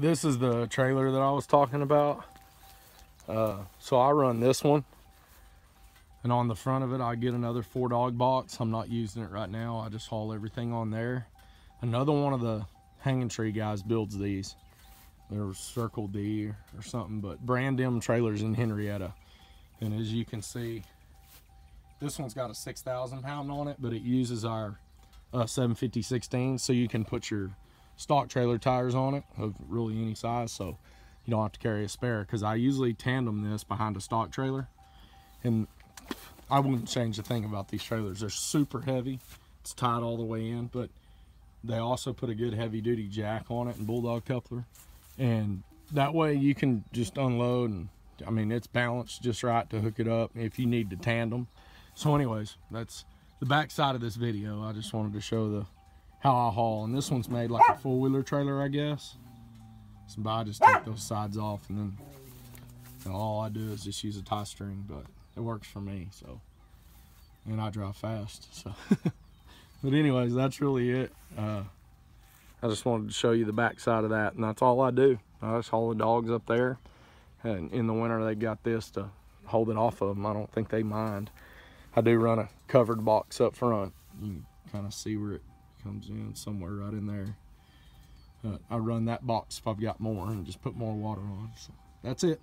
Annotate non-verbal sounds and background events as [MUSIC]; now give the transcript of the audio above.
this is the trailer that I was talking about. Uh, so I run this one. And on the front of it, I get another four dog box. I'm not using it right now. I just haul everything on there. Another one of the hanging tree guys builds these. They're Circle D or something, but Brand M trailers in Henrietta. And as you can see, this one's got a 6,000 pound on it, but it uses our uh, 750 16, so you can put your stock trailer tires on it of really any size, so you don't have to carry a spare. Because I usually tandem this behind a stock trailer, and I wouldn't change a thing about these trailers. They're super heavy. It's tied all the way in, but they also put a good heavy duty jack on it and bulldog coupler, and that way you can just unload and I mean it's balanced just right to hook it up if you need to tandem. So anyways, that's the back side of this video. I just wanted to show the how I haul. And this one's made like a four-wheeler trailer, I guess. So I just take those sides off and then know, all I do is just use a tie string, but it works for me, so. And I drive fast, so. [LAUGHS] but anyways, that's really it. Uh, I just wanted to show you the back side of that, and that's all I do. I just haul the dogs up there. And in the winter, they got this to hold it off of them. I don't think they mind. I do run a covered box up front. You kind of see where it comes in somewhere right in there. Uh, I run that box if I've got more and just put more water on. So that's it.